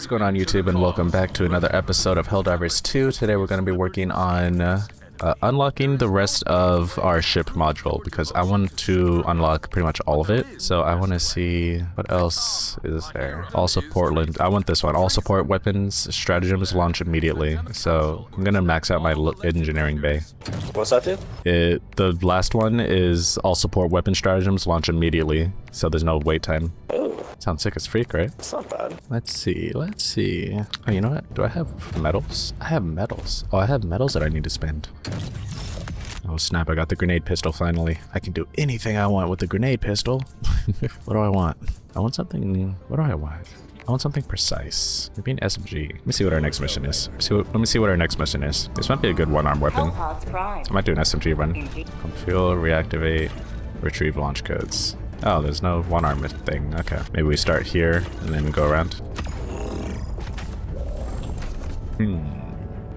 What's going on YouTube and welcome back to another episode of Helldivers 2. Today we're going to be working on uh, uh, unlocking the rest of our ship module because I want to unlock pretty much all of it. So I want to see what else is there. All Portland. I want this one. All support weapons stratagems launch immediately. So I'm going to max out my engineering bay. What's that do? It, the last one is all support weapon stratagems launch immediately. So there's no wait time. Oh, Sounds sick as freak, right? it's not bad. Let's see, let's see. Oh, you know what? Do I have metals? I have metals. Oh, I have metals that I need to spend. Oh snap, I got the grenade pistol finally. I can do anything I want with the grenade pistol. what do I want? I want something... What do I want? I want something precise. Maybe an SMG. Let me see what our next mission is. See what, let me see what our next mission is. This might be a good one-arm weapon. I might do an SMG run. Pump fuel, reactivate, retrieve launch codes. Oh, there's no one-arm thing. Okay. Maybe we start here and then go around. Hmm.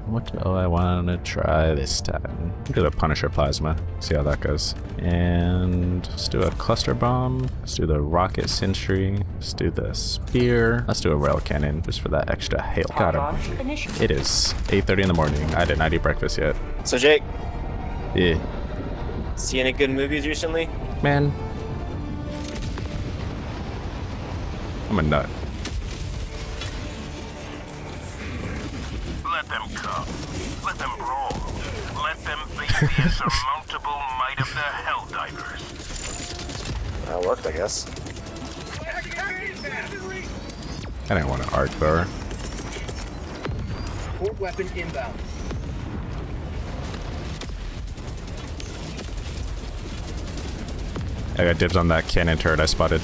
What do I want to try this time? Do the Punisher Plasma. See how that goes. And let's do a Cluster Bomb. Let's do the Rocket Sentry. Let's do the Spear. Let's do a Rail Cannon just for that extra hail. Got him. It is 8.30 in the morning. I did not eat breakfast yet. So Jake, Yeah. see any good movies recently? Man. I'm a nut. Let them come. Let them brawl. Let them face the insurmountable might of the Helldivers. That worked, I guess. I didn't want an arc thrower. Port weapon inbound. I got dibs on that cannon turret I spotted.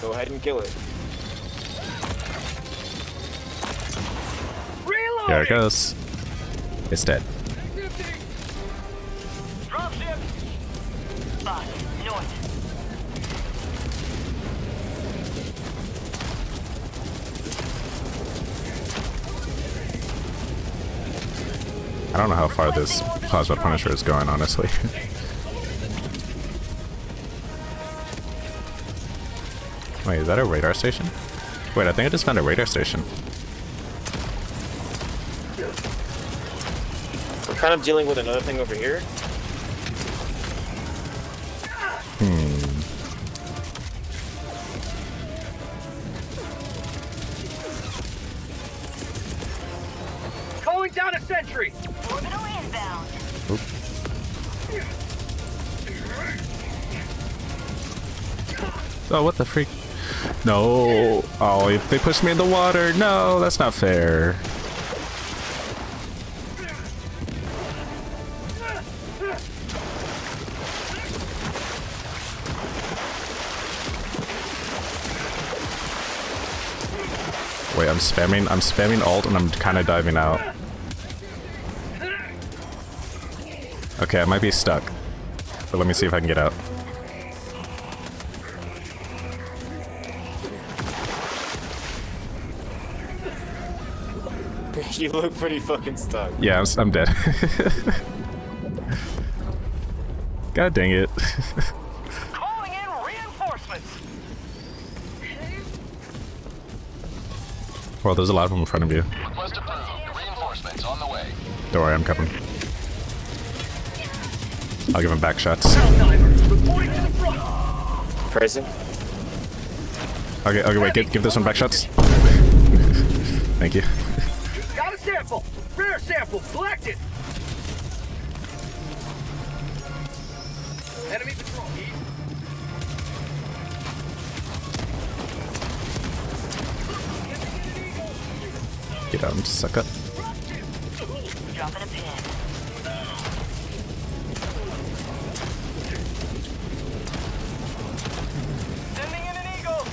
Go ahead and kill it. There it goes. It's dead. Dropship! Five, north. I don't know how far this Plasma Punisher is going, honestly. Wait, is that a radar station? Wait, I think I just found a radar station. We're kind of dealing with another thing over here. Hmm. Calling down a sentry. Orbital inbound. Oh, what the freak? No. Oh, if they pushed me in the water. No, that's not fair. Wait, I'm spamming. I'm spamming alt and I'm kind of diving out. Okay, I might be stuck. But let me see if I can get out. You look pretty fucking stuck. Yeah, I'm, s- I'm dead. God dang it. Calling in reinforcements! well, there's a lot of them in front of you. Request approved. Reinforcements on the way. Don't worry, I'm coming. I'll give him back shots. Diver, reporting to the front. Pricing? Okay, okay, wait, give, give this one back shots. Thank you. Got a sample. Rare sample. Collected. Enemy patrol. East. Get out and suck up. Dropping a pin. Sending in an eagle!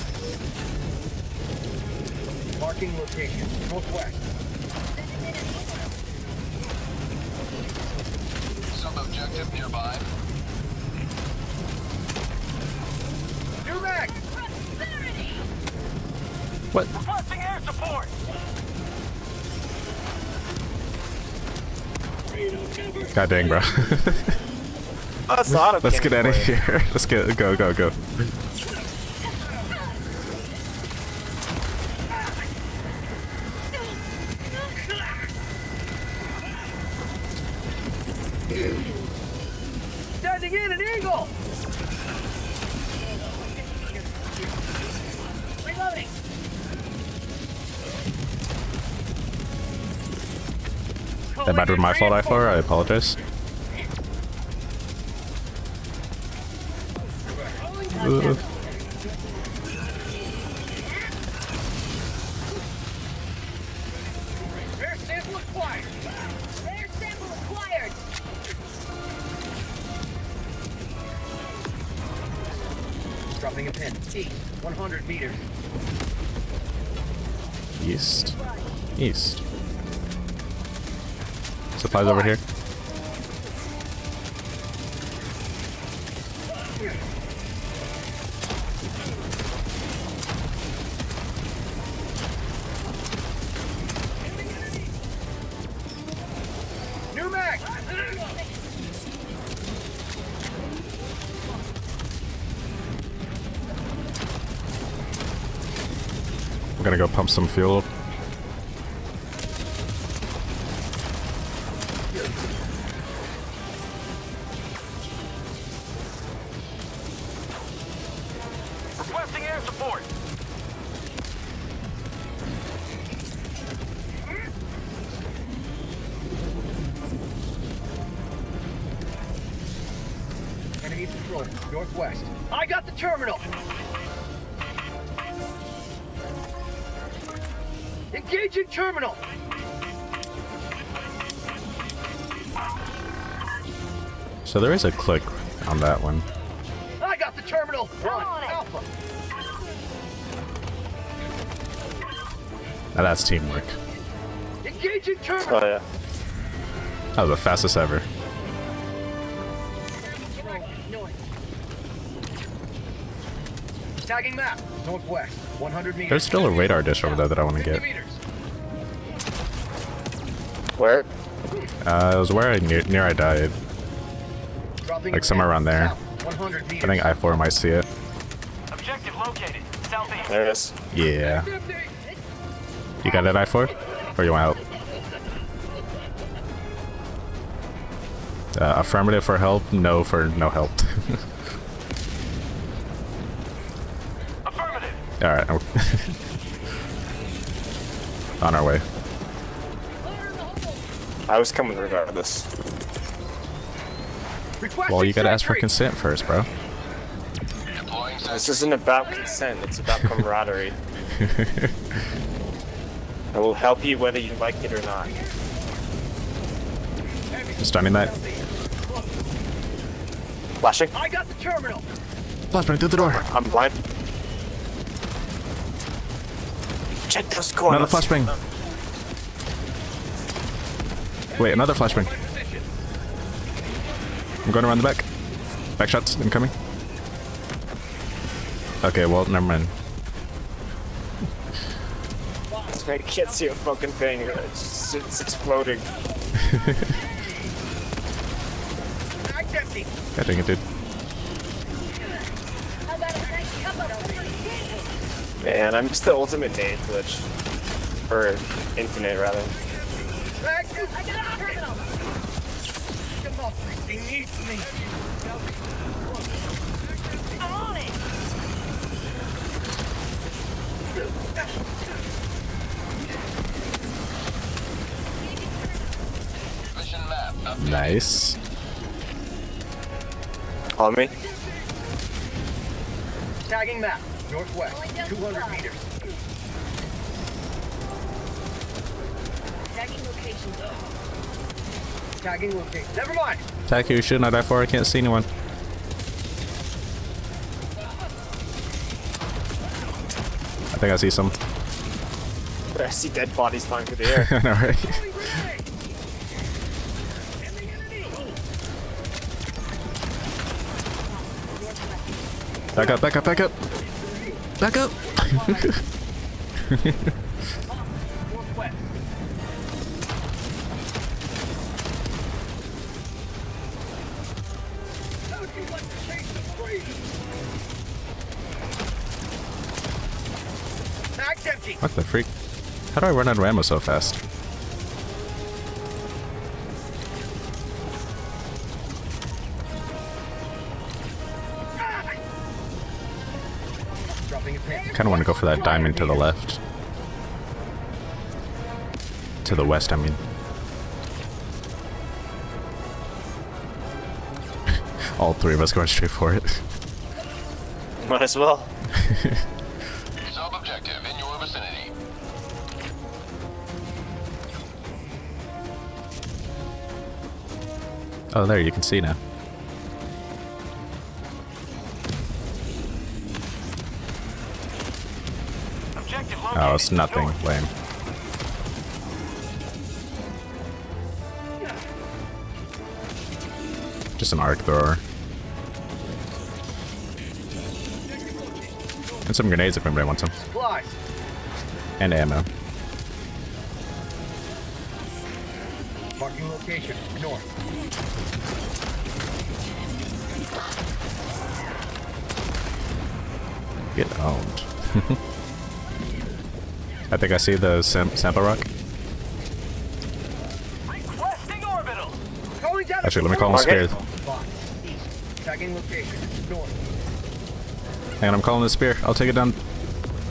Marking location. Northwest. God dang, bro. That's the auto Let's get out of here. Let's get go go go. My fault, I for. I apologize. Gonna go pump some fuel. So there is a click on that one. I got the terminal! Run! on. Alpha! Now that's teamwork. Engaging terminal! Oh yeah. That was the fastest ever. Tagging map, northwest, 100 meters. There's still a radar dish over there that I want to get. Where? Uh, it was where I near, near I died. Dropping Like somewhere around there. 100 meters. I think I4 might see it. Objective located. Southeast. There it is. Yeah. You got that I4? Or you want help? Uh, affirmative for help, no for no help. Affirmative. Alright. On our way. I was coming regardless. Requesting Well, you gotta ask for consent first, bro. This isn't about consent, it's about camaraderie. I will help you whether you like it or not. Stunning that. Flashing? I got the terminal. Flashbang through the door. I'm blind. Check those Another corners. flashbang. Wait, another flashbang. I'm going around the back. Back shots incoming. Okay, well, never mind. I can't see a fucking thing. It's, it's exploding. Mag's empty. God dang it, dude. Man, I'm just the ultimate nade glitch. Or infinite, rather. Mag, I got the terminal. Come on, he needs me. I'm on it. Nice. On me? Tagging map, northwest, 200 meters. Tagging location. Tagging location. Never mind. Attack you, shouldn't I die for? I can't see anyone. I think I see some. I see dead bodies flying through the air. I know, right? Back up, back up, back up! Back up! What the freak? How do I run out of ammo so fast? I Kinda wanna go for that diamond to the left. To the west, I mean. All three of us going straight for it. Might as well. Sub-objective in your vicinity. Oh, there, you can see now. Oh, it's nothing. Lame. Just an arc thrower. Some grenades if anybody wants them. Supplies. And ammo. Marking location. North. Get owned. I think I see the sam sample rock. Requesting orbital. Calling down. Actually, let me call him Target. Spear. Box. East. Tagging location. North. And I'm calling the Spear. I'll take it down.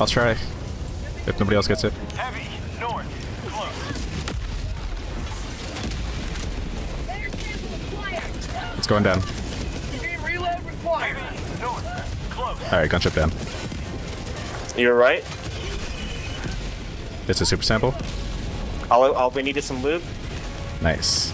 I'll try. If nobody else gets it. Heavy. North. Close. Air sample acquired. It's going down. Team reload required. Heavy. North. Close. Alright, gunship down. You're right. It's a super sample. All, all we need is some lube. Nice.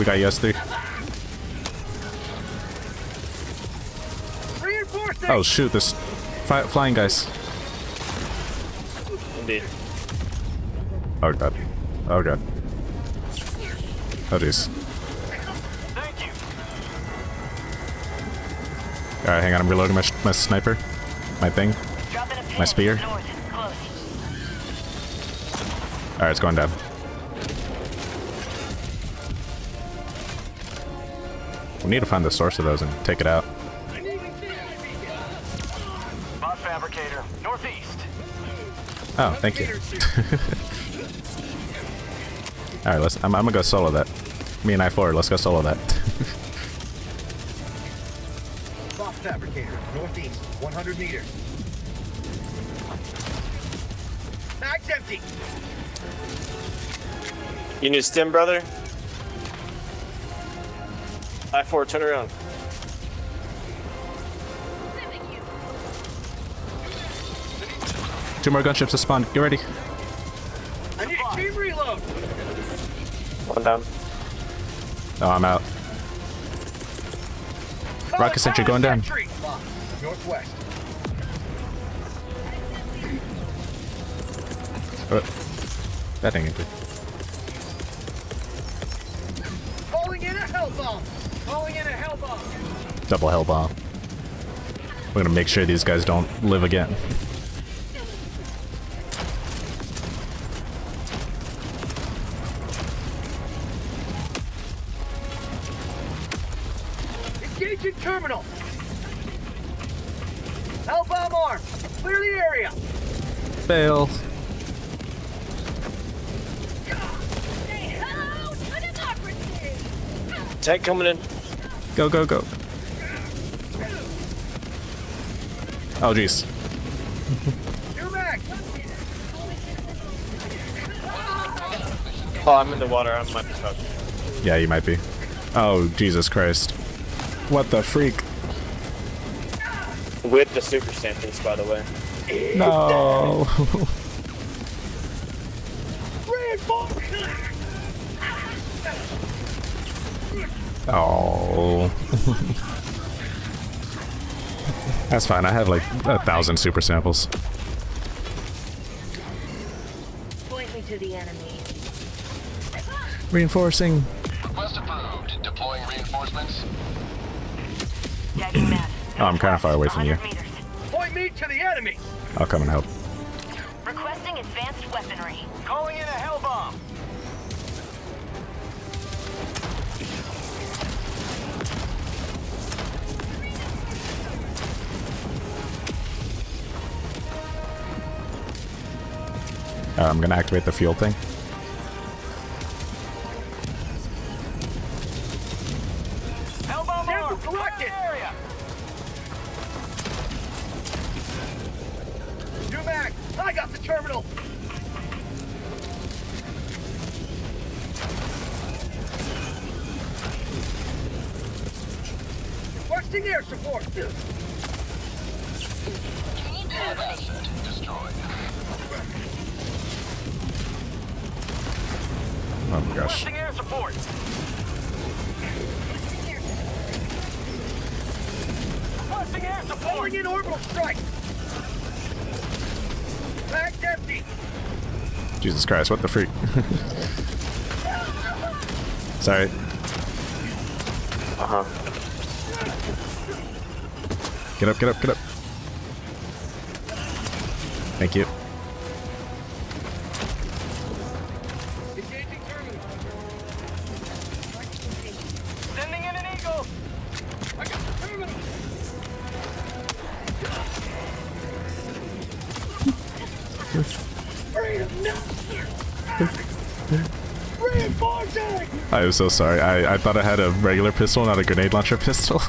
We got US3. Oh shoot, this fi flying guys. Indeed. Oh god. Oh god. Oh jeez. Alright, hang on, I'm reloading my, sh- my sniper. My thing. Dropping a pin. My spear. Alright, it's going down. We need to find the source of those and take it out. Bot fabricator. Northeast. Oh, thank you. Alright, let's I'm, I'm gonna go solo that. Me and I4, let's go solo that. Bot fabricator. Northeast. 100 meters. Mag's empty. You need a stim, brother? I4, turn around. Two more gunships to spawn. Get ready. I need a team reload. One down. Oh, I'm out. Rocket sentry going down. Northwest. Uh, that ain't good. Calling in a hell bomb. Calling in a hell bomb. Double hell bomb. We're gonna make sure these guys don't live again. Engaging terminal. Hell bomb armed. Clear the area. Fail. Say hello to democracy. Tank coming in. Go, go, go. Oh, jeez. Oh, I'm in the water. I'm my truck. Yeah, you might be. Oh, Jesus Christ. What the freak? With the super sentence, by the way. No. oh. That's fine. I have like a thousand super samples. Point me to the enemy. Reinforcing. Request approved. Deploying reinforcements. Tagging map. Oh, I'm kinda far away from you. meters. Point me to the enemy. I'll come and help. Uh, I'm gonna activate the fuel thing. Hell Oh my gosh. Requesting air support. Requesting air support. Calling in orbital strike. Mag's empty. Jesus Christ, what the freak? Sorry. Uh huh. Get up, get up, get up. Reinforcing. I am so sorry. I, I thought I had a regular pistol, not a grenade launcher pistol.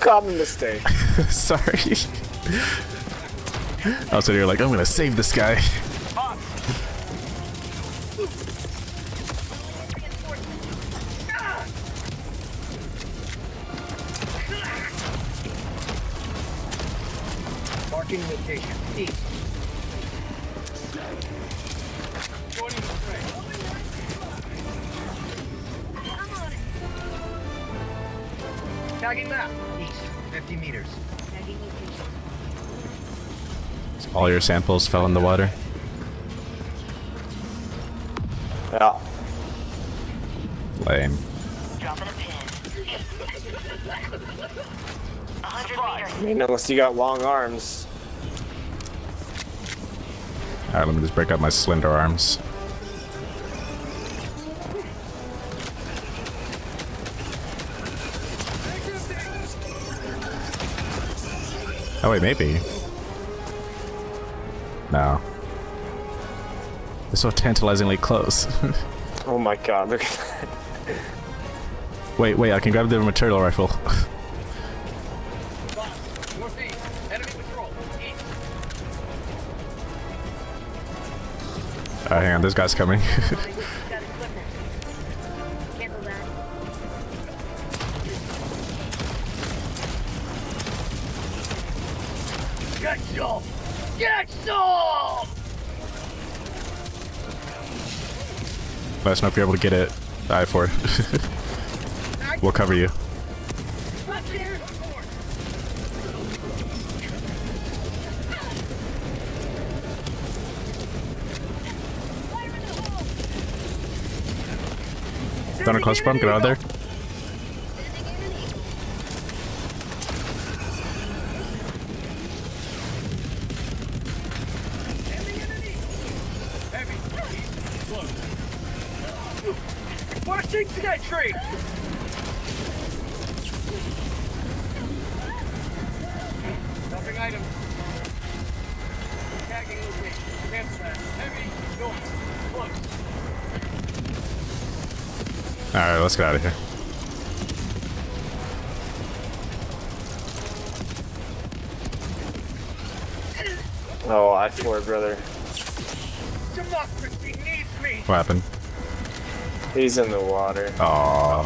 Common mistake. sorry. I was sitting here like, I'm gonna save this guy. Marking location. All your samples fell in the water. Yeah. Lame. Dropping a pin. 100 meters. I mean, unless you got long arms. Alright, let me just break up my slender arms. Oh wait, maybe. So tantalizingly close. Oh my god, look at that. wait, wait, I can grab the material rifle. Northeast. Enemy patrol. East. Alright, hang on, this guy's coming. Know if you're able to get it. Die for we'll cover you. Hear a close bump, get out of there. Get out of here. Oh, I four brother. Democracy needs me. What happened? He's in the water. Aw.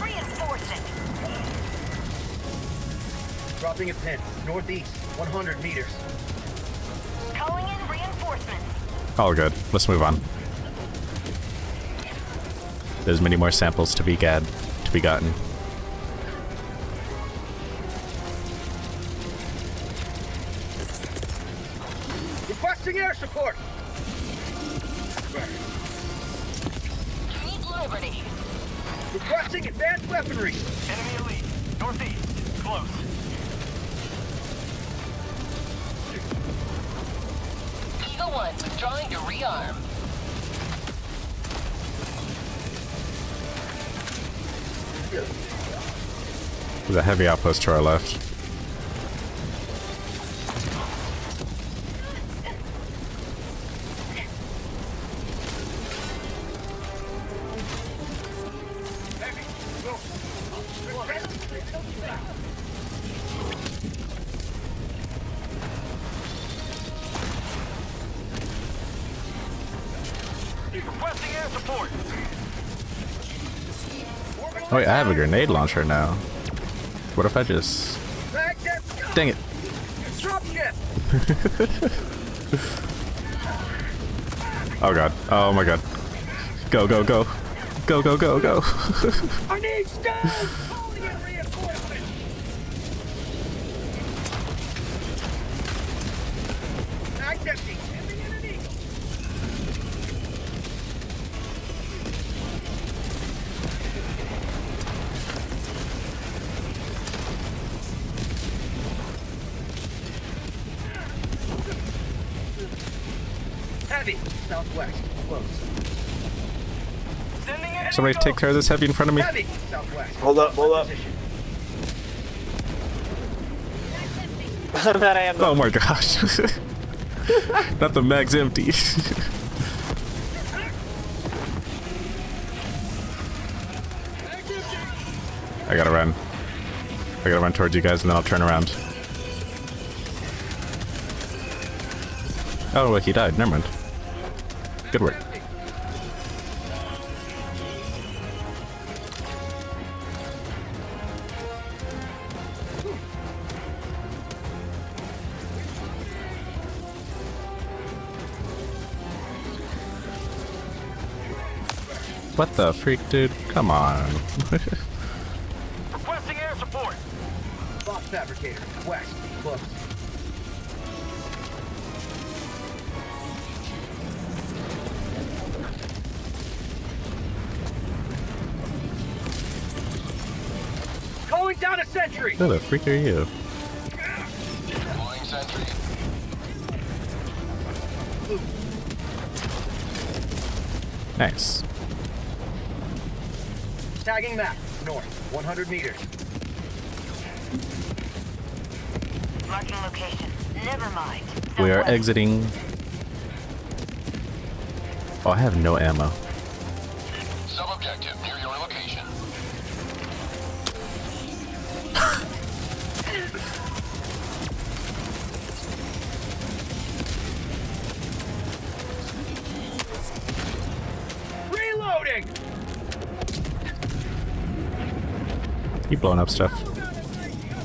Reinforcing. Dropping a pin. Northeast, 100 meters. Calling in reinforcements. All good. Let's move on. There's many more samples to be gad to be gotten. Heavy outpost to our left. Support. Oh wait, I have a grenade launcher now. What if I just... Dang it. Oh god. Oh my god. Go, go, go. Go, go, go, go. I need stairs. Somebody take care of this heavy in front of me. Heavy. Hold up, hold up. That I have Oh my gosh. Not the mag's empty. I gotta run. I gotta run towards you guys and then I'll turn around. Oh, look, he died. Never mind. Good work. What the freak, dude? Come on. Requesting air support. Bot fabricator. West. Close. Calling down a sentry. Who the freak are you? Deploying sentry. Nice. Tagging map. North. 100 meters. Marking location. Never mind. We are exiting. Oh, I have no ammo. Blowing up stuff.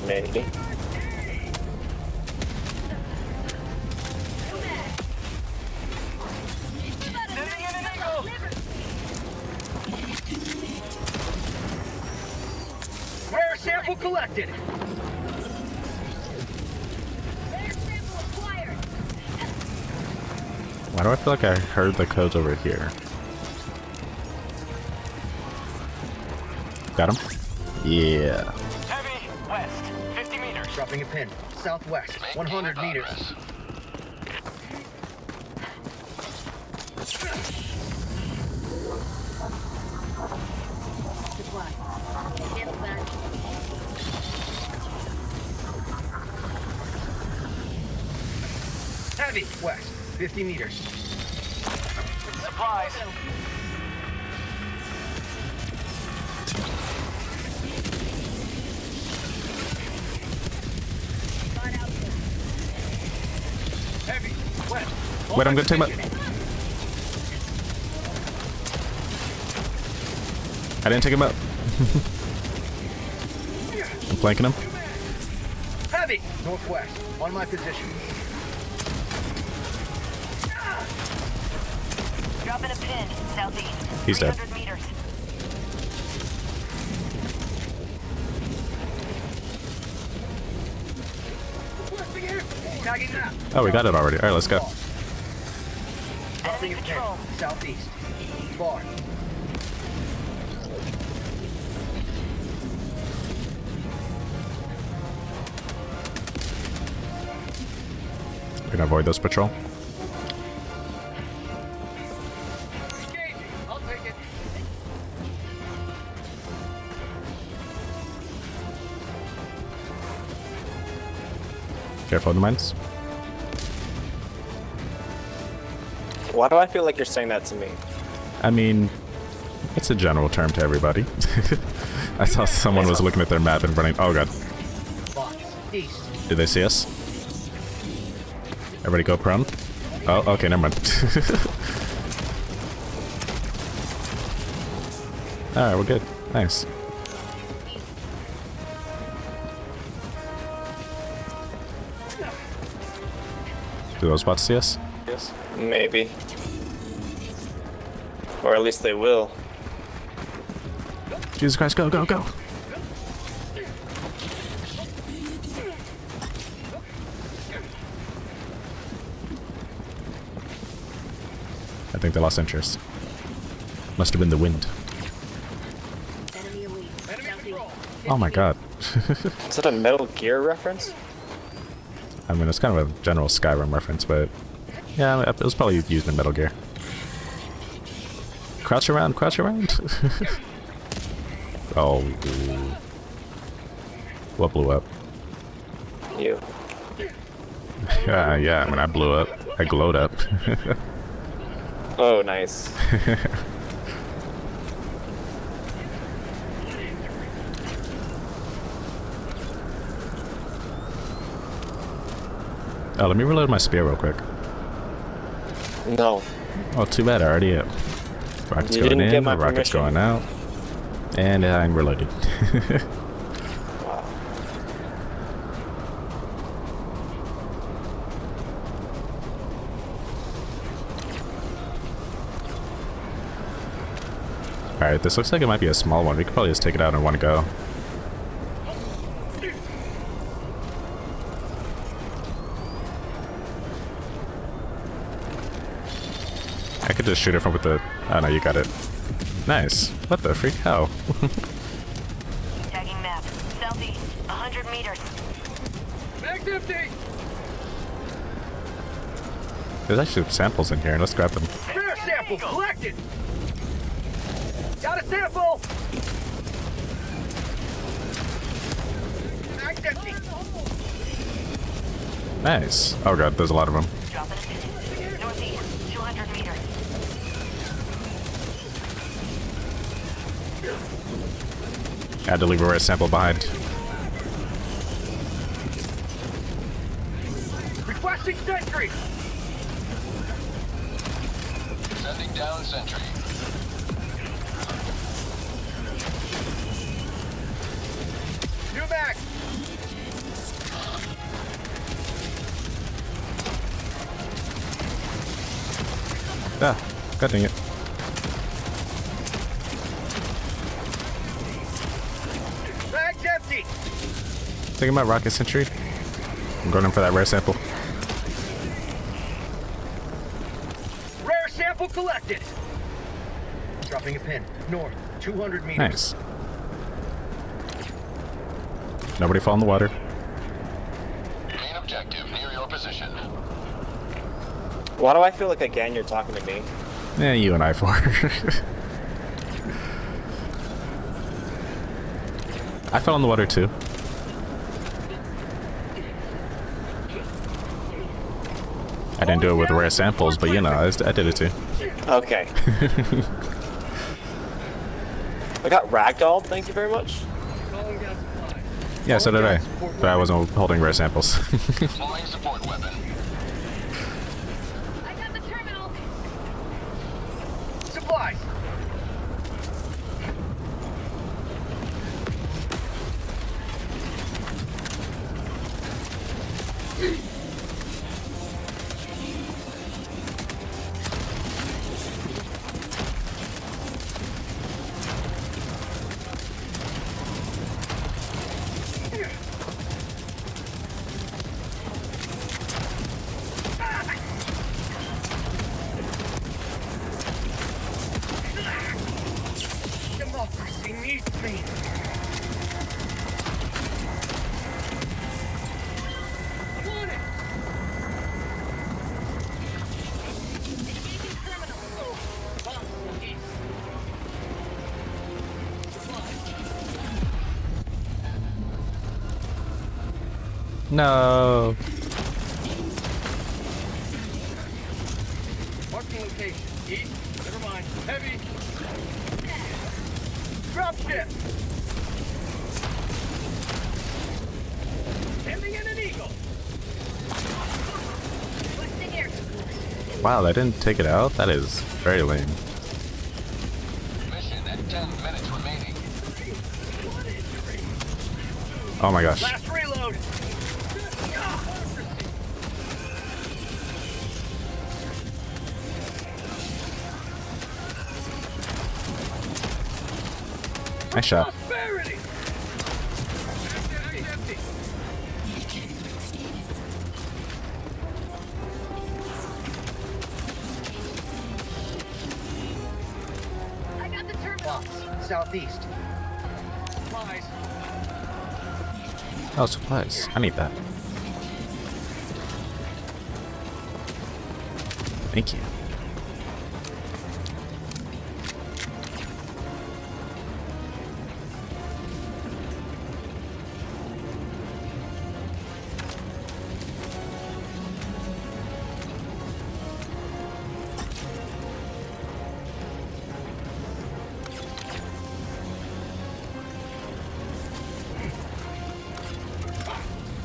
Maybe. Sending in an eagle. Rare sample collected. Why do I feel like I heard the codes over here? Yeah. Heavy. West. 50 meters. Dropping a pin. Southwest. Make 100 payment meters. Heavy. West. 50 meters. Wait, I'm gonna take my... I didn't take him out. I'm flanking him. Heavy. Northwest. On my position. Dropping a pin. Southeast. He's dead. 300 meters. Oh, we got it already. Alright, let's go. A patrol. Southeast. Bar. We're gonna avoid this patrol. Careful of the mines. Why do I feel like you're saying that to me? I mean, it's a general term to everybody. I saw someone was looking at their map and running. Oh god, did they see us? Everybody go prone. Oh, okay, never mind. Alright, we're good. Nice. Do those bots see us? Yes. Maybe. Or at least they will. Jesus Christ, go, go, go! I think they lost interest. Must have been the wind. Enemy elite. Enemy patrol. Oh my god. Is that a Metal Gear reference? I mean, it's kind of a general Skyrim reference, but yeah, it was probably used in Metal Gear. Crouch around, crouch around. oh. What blew up? You. Ah, yeah, yeah, I mean, I blew up. I glowed up. Oh, nice. oh, let me reload my spear real quick. No. Oh, too bad, I already hit. Rocket's going in, rocket's permission. going out. And uh, I'm reloaded. Wow. Alright, this looks like it might be a small one. We could probably just take it out in one go. I could just shoot it from with the... Oh no, you got it. Nice. What the freak? How? Tagging map. Southeast. 100 meters. Mag's empty. There's actually samples in here. Let's grab them. Rare sample collected. Got a sample. Mag's empty. Nice. Oh god, there's a lot of them. Dropping a pin. Northeast. 200 meters. I had to leave a rare sample behind. Requesting sentry. Sending down sentry. New mag. Ah, god dang it. Taking my rocket sentry. I'm going in for that rare sample. Rare sample collected. Dropping a pin. North. 200 meters. Nice. Nobody fall in the water. Main objective near your position. Why do I feel like again you're talking to me? Yeah, you and I four. I fell in the water too. I didn't do it with rare samples, but you know, I, I did it too. Okay. I got ragdolled, thank you very much. Calling down supply. Yeah, so did I. But I wasn't holding rare samples. No. Marking location. East. Never mind. Heavy. Drop ship. Sending in an eagle. Requesting air support. Wow, that didn't take it out? That is very lame. Mission at 10 minutes remaining. Oh my gosh. Last. Nice shot. Prosperity. Empty. I got the terminal. Southeast. Supplies. Oh, supplies. I need that. Thank you.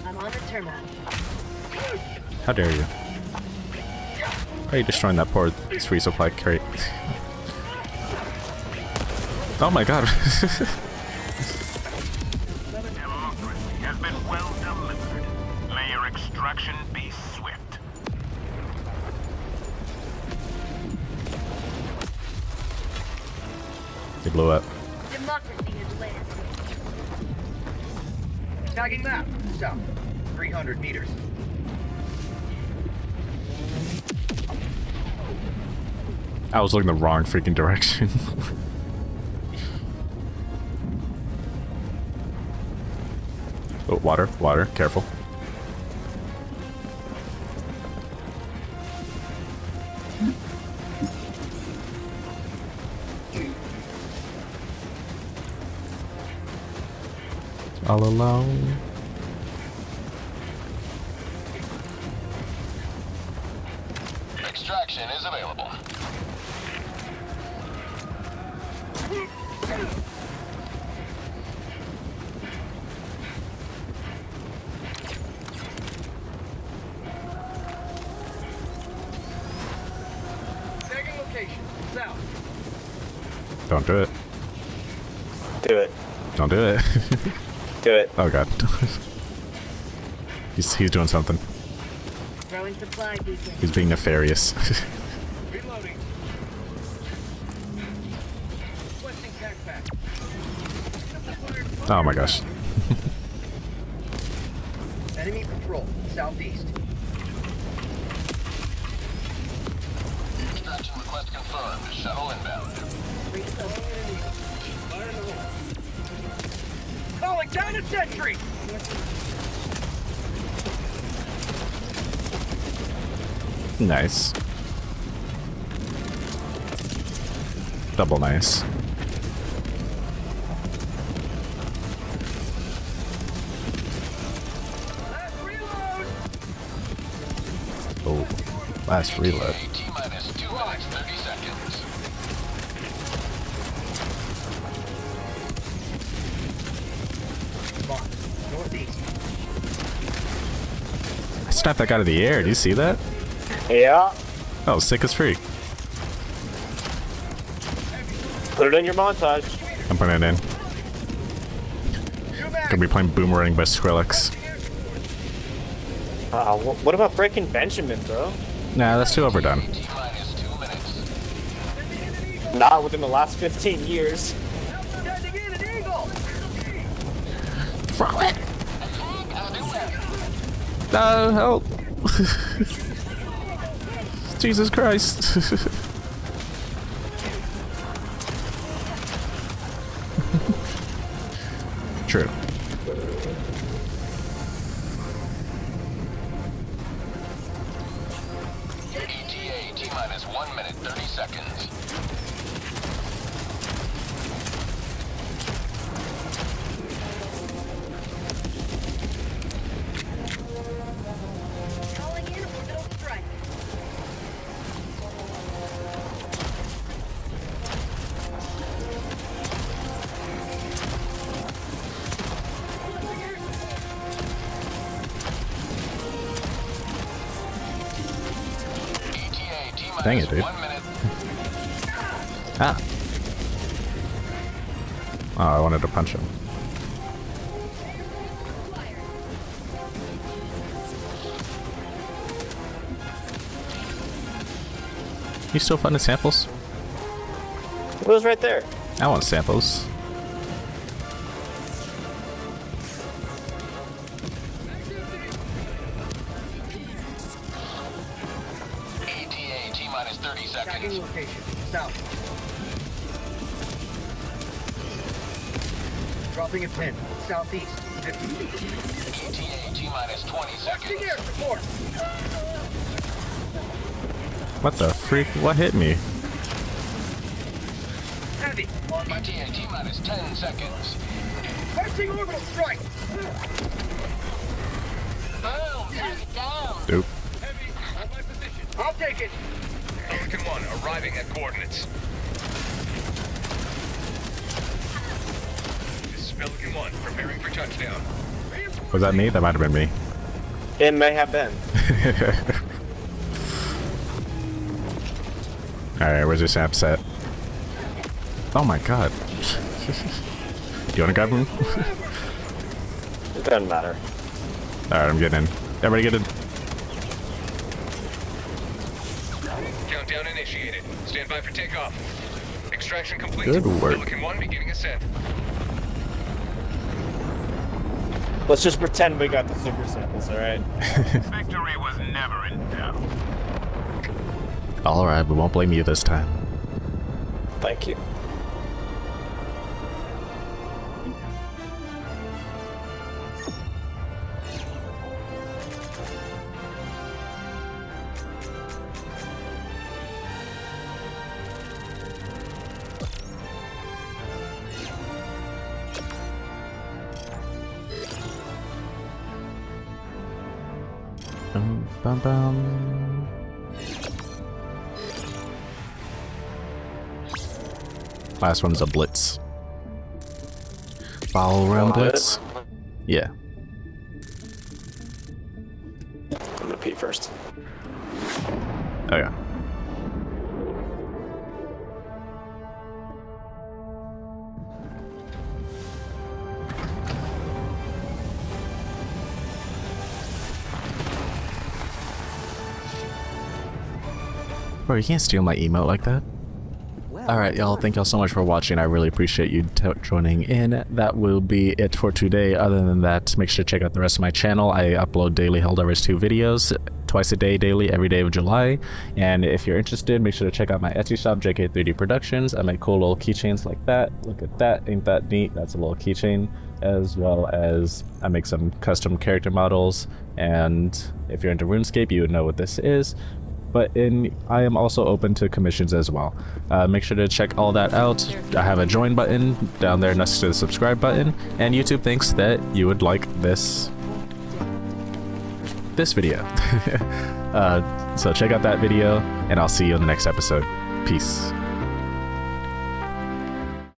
I'm on the terminal. How dare you? Why are you destroying that poor free supply crate? oh my god. I was looking the wrong freaking direction. oh, water, water, careful. All alone. Don't do it. Do it. Don't do it. Do it. oh god. he's, he's doing something. Throwing supply beacon. He's being nefarious. Reloading. Requesting tac pack. oh my gosh. Enemy patrol. Southeast. Extraction request confirmed. Shuttle inbound. Fire in the hole. Calling down a sentry. Nice. Double nice. Last reload. Oh, last reload. I snapped that guy out of the air. Do you see that? Yeah. Oh, sick as freak. Put it in your montage. I'm putting it in. Gonna be playing Boomerang by Skrillex. Uh, wh- what about Breaking Benjamin, bro? Nah, that's too overdone. T minus two minutes. Not within the last 15 years. Sending in an eagle! Throw it! No, help! Jesus Christ. Dang it, dude. Ah. Oh, I wanted to punch him. You still finding samples? It was right there. I want samples. 10, southeast, 50 feet. TAG minus 20 seconds. Air support. What the freak? What hit me? Heavy. ETAT minus 10 seconds. Launching orbital strike. Boom! Knock it down. Nope. Heavy, hold my position. I'll take it. Pelican 1, arriving at coordinates. Preparing for touchdown. Was that me? That might have been me. It may have been. Alright, where's your sap set? Oh my god. you wanna grab him? It doesn't matter. Alright, I'm getting in. Everybody get in. Countdown initiated. Stand by for takeoff. Extraction complete. Good work. Pelican 1 beginning ascent. Let's just pretend we got the super samples, alright? Victory was never in doubt. Alright, we won't blame you this time. Thank you. Last one's a blitz. Follow around Wanna blitz. Yeah. I'm gonna pee first. Oh yeah. Bro, you can't steal my emote like that. Alright, y'all, thank y'all so much for watching. I really appreciate you joining in. That will be it for today. Other than that, make sure to check out the rest of my channel. I upload daily Helldivers 2 videos, twice a day, daily, every day of July. And if you're interested, make sure to check out my Etsy shop, JK3D Productions. I make cool little keychains like that. Look at that. Ain't that neat? That's a little keychain. As well as I make some custom character models. And if you're into RuneScape, you would know what this is but in I am also open to commissions as well. Uh, make sure to check all that out. I have a join button down there next to the subscribe button, and YouTube thinks that you would like this this video. uh, so check out that video, and I'll see you in the next episode. Peace.